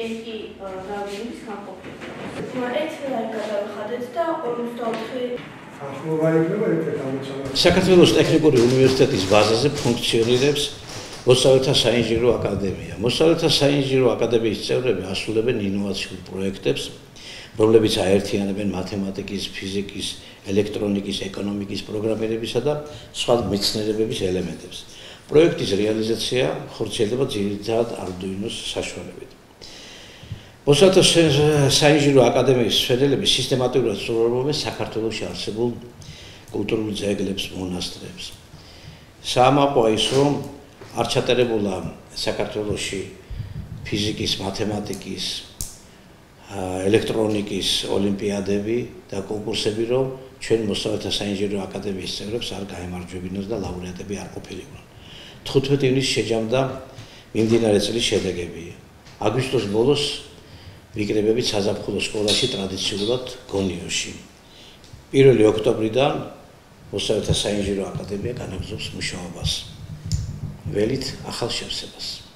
ეს კი რაიონის განყოფილება. ერთი არ გადავხადეთ და 54 ახლა იქნება ერთ-ერთი გამოცხადება. საქართველოს ტექნიკური უნივერსიტეტის ბაზაზე ფუნქციონირებს მოსწავლეთა საინჟინრო აკადემია. მოსწავლეთა საინჟინრო აკადემიის წევრები ასრულებენ ინოვაციურ პროექტებს, რომლებიც აერთიანებენ მათემატიკის, ფიზიკის, ელექტრონიკის, ეკონომიკის პროგრამირებისა და სხვა მეცნიერებების ელემენტებს. პროექტის რეალიზაცია ხორციელდება ძირითადად Arduino-ს საშუალებით. მოსათა საინჟინრო აკადემიის შედეგები სისტემატურად სწავლობენ საქართველოს არსებულ კულტურულ ძეგლებს, მონასტრებს. სამაყო ის რომ არ ჩატარებულა საქართველოსში ფიზიკის, მათემატიკის, ელექტრონიკის ოლიმპიადები და კონკურსები, რომ ჩვენ მოსათა საინჟინრო აკადემიის წევრებს არ გაემარჯვებინოს და ლაურეატები არ ყოფილიყვნენ. 15 ივნისს შეჯამდა მიმდინარე წლის შედეგები. აგვისტოს ბოლოს ვიკრებებით საზაფხულო სკოლაში ტრადიციულად გონიოში. 1 ოქტომბრიდან მოსათა საინჟინრო აკადემია განაგზობს მუშაობას. ველით ახალ შევსებას.